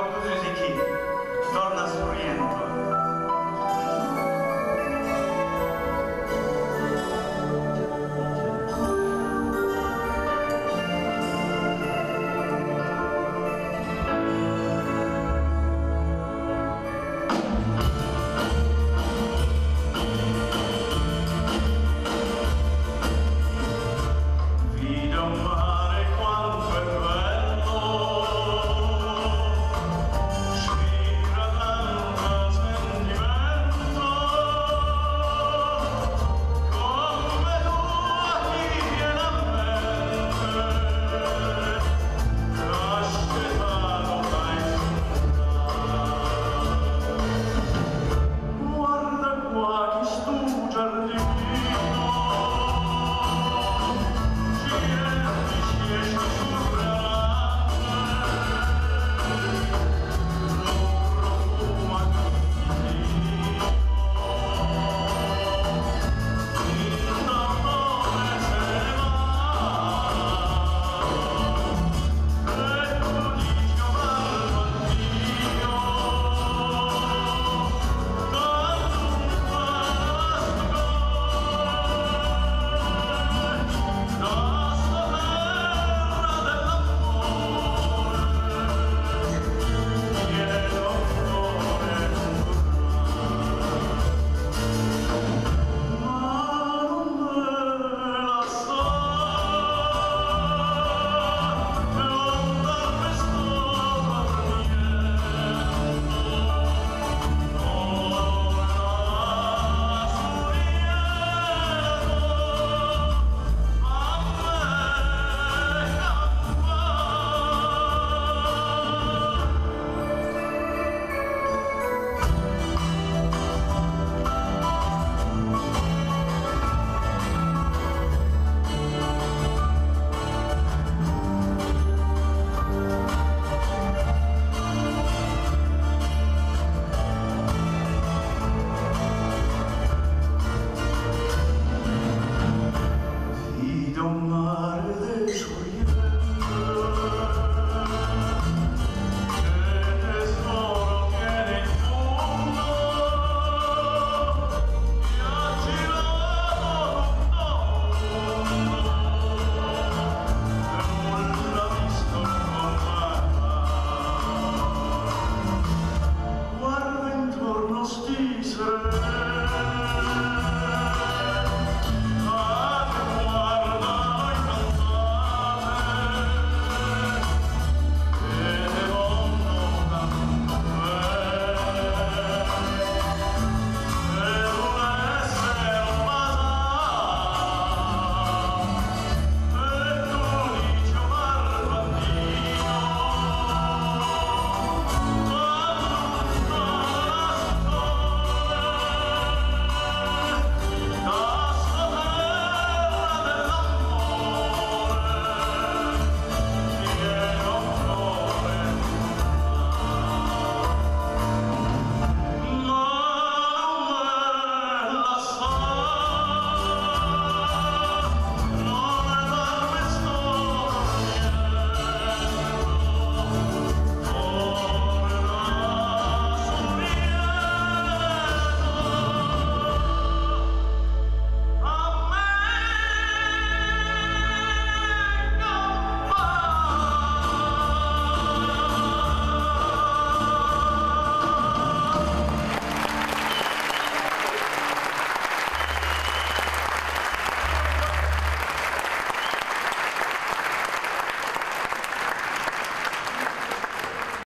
1902 torna-se